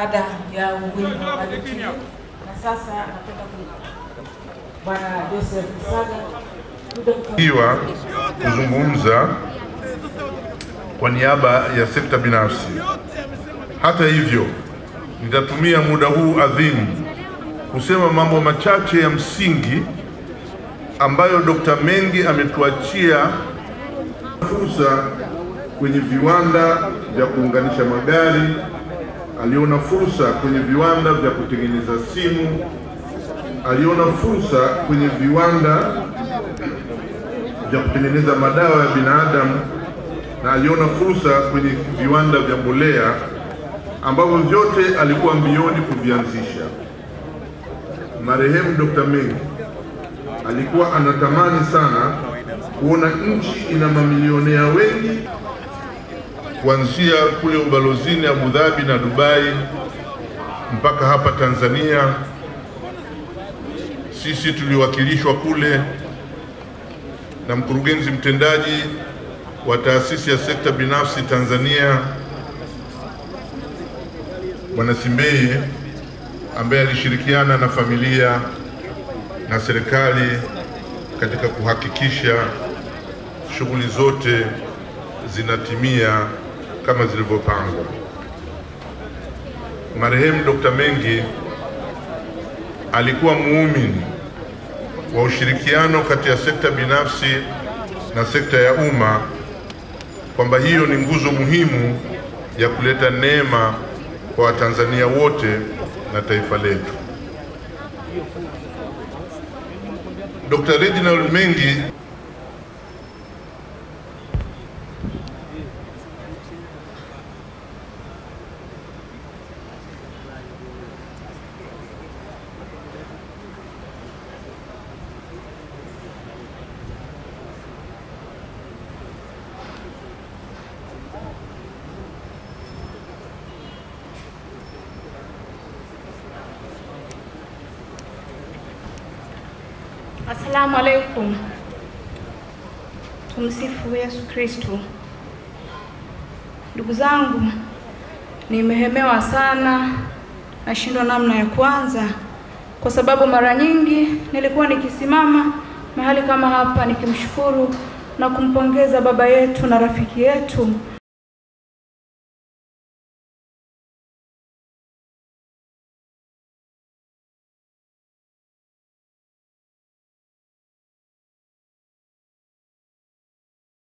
baada ya wimbo wa Barikiwe. Na sasa napenda ku- Bwana Joseph iwa kuzungumza kwa niaba ya sekta binafsi. Hata hivyo, nitatumia muda huu adhimu kusema mambo machache ya msingi ambayo Dr. Mengi ametuachia fursa kwenye viwanda vya kuunganisha magari, aliona fursa kwenye viwanda vya kutengeneza simu, aliona fursa kwenye viwanda vya kutengeneza madawa ya binadamu na aliona fursa kwenye viwanda vya mbolea ambavyo vyote alikuwa mbioni kuvianzisha. Marehemu Dr. Mengi alikuwa anatamani sana kuona nchi ina mamilionea wengi kuanzia kule ubalozini Abu Dhabi na Dubai mpaka hapa Tanzania. Sisi tuliwakilishwa kule na mkurugenzi mtendaji wa taasisi ya sekta binafsi Tanzania Bwana Simbeye ambaye alishirikiana na familia na serikali katika kuhakikisha shughuli zote zinatimia kama zilivyopangwa. Marehemu Dr. Mengi alikuwa muumini wa ushirikiano kati ya sekta binafsi na sekta ya umma, kwamba hiyo ni nguzo muhimu ya kuleta neema kwa Watanzania wote na taifa letu. Dr. Reginald Mengi Asalamu alaikum. Tumsifu Yesu Kristu. Ndugu zangu, nimehemewa sana, nashindwa namna ya kwanza kwa sababu mara nyingi nilikuwa nikisimama mahali kama hapa nikimshukuru na kumpongeza baba yetu na rafiki yetu